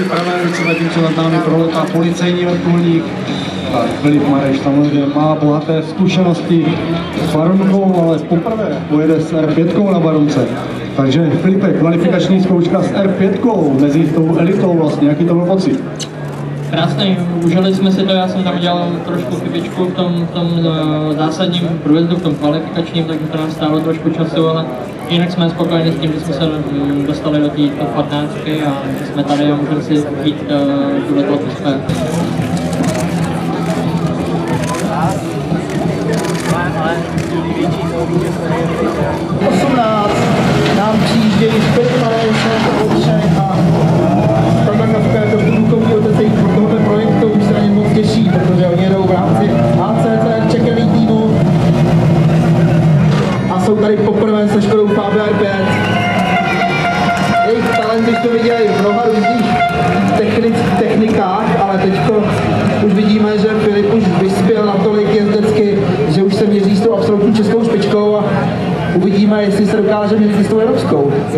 připraven, zatímco nad námi proletá policejní vrtulník. Filip Mareš samozřejmě má bohaté zkušenosti s Baronkou, ale poprvé pojede s R5 na Baronce. Takže Filipe, kvalifikační zkouška s R5 mezi tou elitou vlastně, jaký to byl pocit? Krásný, užili jsme si to, já jsem tam dělal trošku chybičku v tom, tom uh, zásadním průjezdu, v tom kvalifikačním, takže to nám stálo trošku času, ale jinak jsme spokojeni s tím, že jsme se um, dostali do té top 15 a jsme tady a můžeme si jít uh, tuhle atmosféru.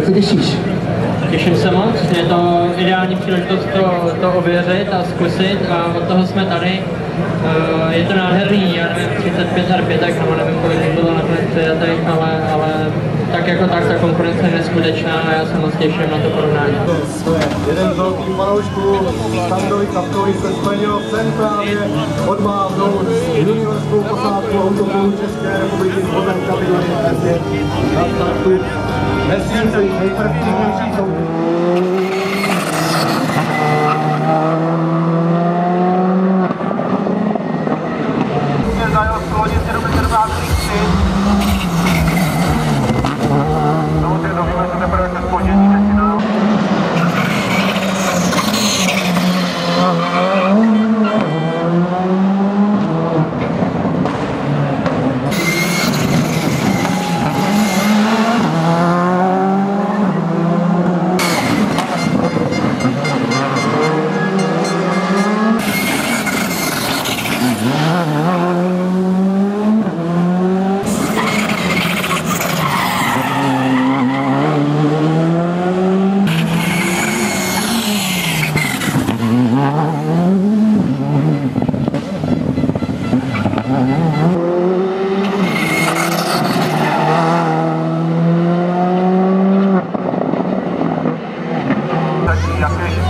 Jak se těšíš? Těším se moc, je to ideální příležitost to, to ověřit a zkusit a od toho jsme tady. Eh, je to nádherný, já nevím, 35 R5, nebo nevím, kolik bylo nakonec přijatých, ale, ale tak jako tak ta konkurence je neskutečná a já se moc těším na to porovnání. Jeden z velkých fanoušků Sandovi Kapkovi se splnil sen právě odmávnout juniorskou posádku autobusů České republiky z vodem kabiny na startu. Myslím se nejperspektivnější soutěž. Jacke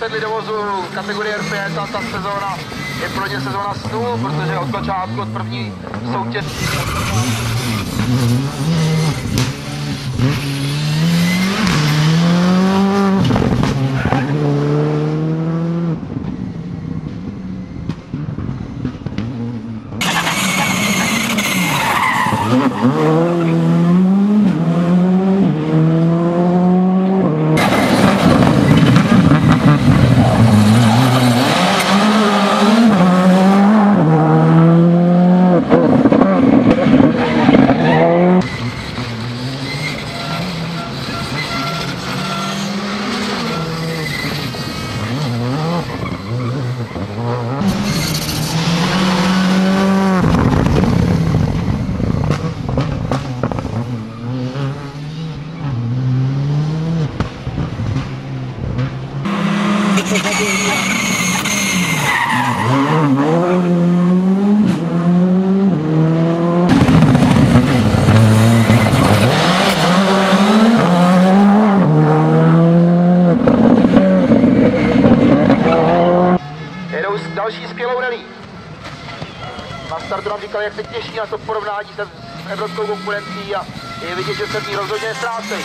Usedli do vozu kategorie R5 a ta sezóna je pro ně sezóna snů, protože od začátku, od první soutěž jedou Na startu nám říkali, jak se těší na to porovnání se s evropskou konkurencí a je vidět, že se v ní rozhodně nestrácejí.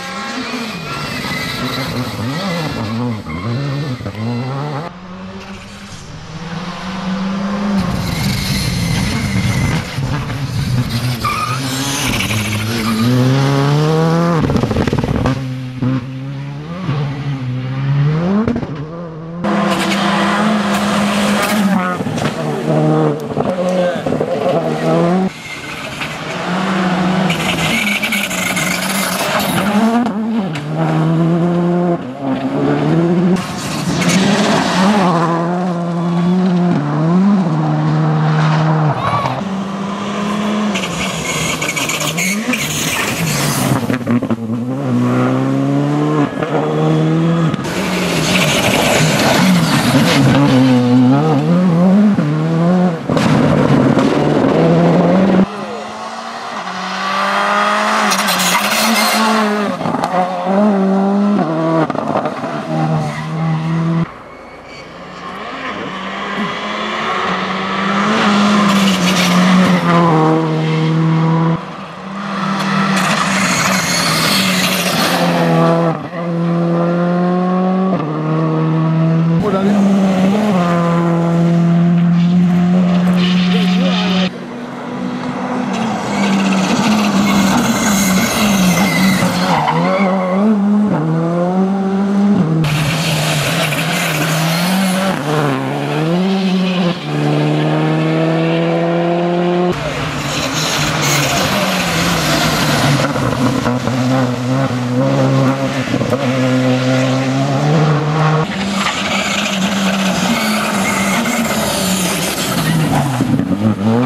Mm-hmm.